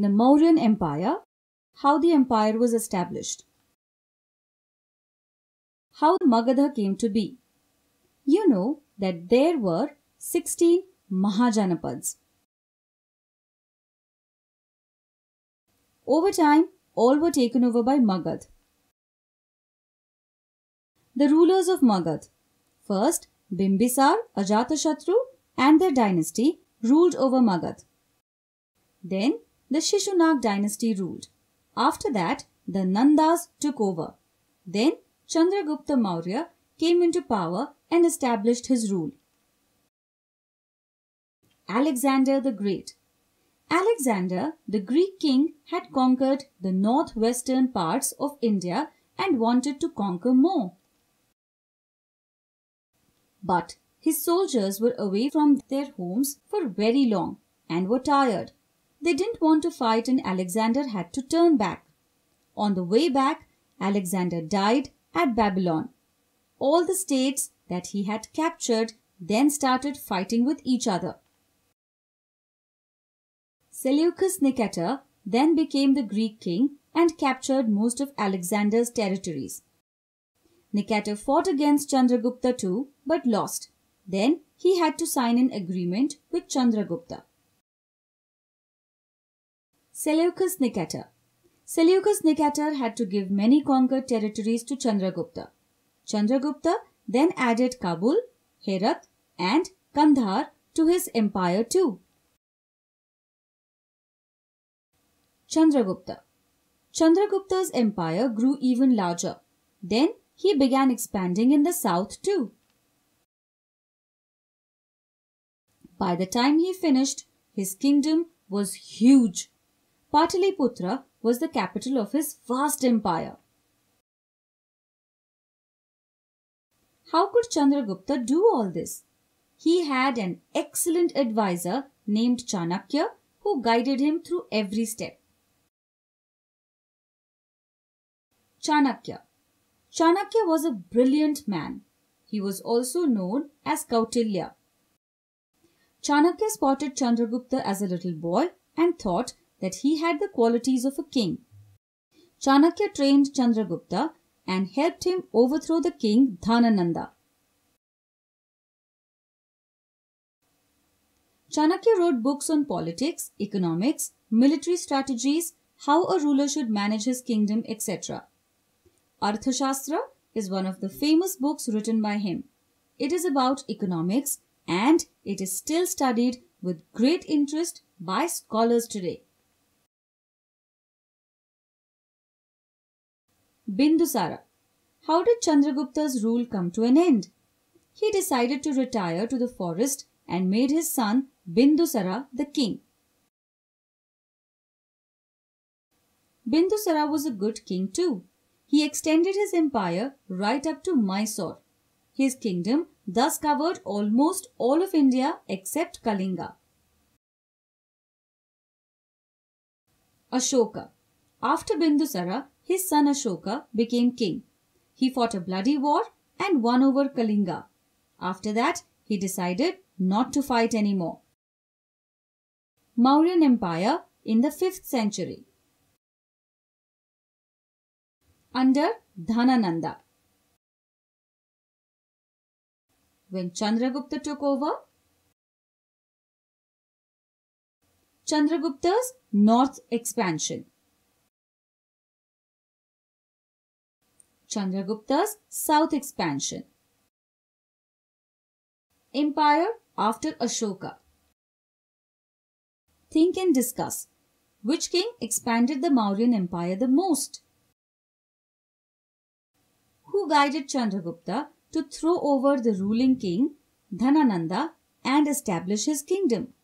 The Mauryan Empire, how the empire was established. How Magadha came to be. You know that there were 16 Mahajanapads. Over time, all were taken over by Magad. The rulers of Magad. First, Bimbisar, Ajatashatru and their dynasty ruled over Magad. Then, the Shishunag dynasty ruled. After that, the Nandas took over. Then, Chandragupta Maurya came into power and established his rule. Alexander the Great Alexander, the Greek king, had conquered the northwestern parts of India and wanted to conquer more. But his soldiers were away from their homes for very long and were tired. They didn't want to fight and Alexander had to turn back. On the way back, Alexander died at Babylon. All the states that he had captured then started fighting with each other. Seleucus Nicator then became the Greek king and captured most of Alexander's territories. Nicator fought against Chandragupta too but lost. Then he had to sign an agreement with Chandragupta. Seleucus Nicator Seleucus Nicator had to give many conquered territories to Chandragupta. Chandragupta then added Kabul, Herat and Kandahar to his empire too. Chandragupta Chandragupta's empire grew even larger. Then he began expanding in the south too. By the time he finished, his kingdom was huge. Pataliputra was the capital of his vast empire. How could Chandragupta do all this? He had an excellent advisor named Chanakya who guided him through every step. Chanakya Chanakya was a brilliant man. He was also known as Kautilya. Chanakya spotted Chandragupta as a little boy and thought that he had the qualities of a king. Chanakya trained Chandragupta and helped him overthrow the king Dhanananda. Chanakya wrote books on politics, economics, military strategies, how a ruler should manage his kingdom, etc. Arthashastra is one of the famous books written by him. It is about economics and it is still studied with great interest by scholars today. Bindusara How did Chandragupta's rule come to an end? He decided to retire to the forest and made his son Bindusara the king. Bindusara was a good king too. He extended his empire right up to Mysore. His kingdom thus covered almost all of India except Kalinga. Ashoka After Bindusara, his son Ashoka became king. He fought a bloody war and won over Kalinga. After that, he decided not to fight anymore. Mauryan Empire in the 5th century under Dhanananda. When Chandragupta took over, Chandragupta's north expansion. Chandragupta's south expansion. Empire after Ashoka. Think and discuss. Which king expanded the Mauryan Empire the most? who guided Chandragupta to throw over the ruling king Dhanananda and establish his kingdom.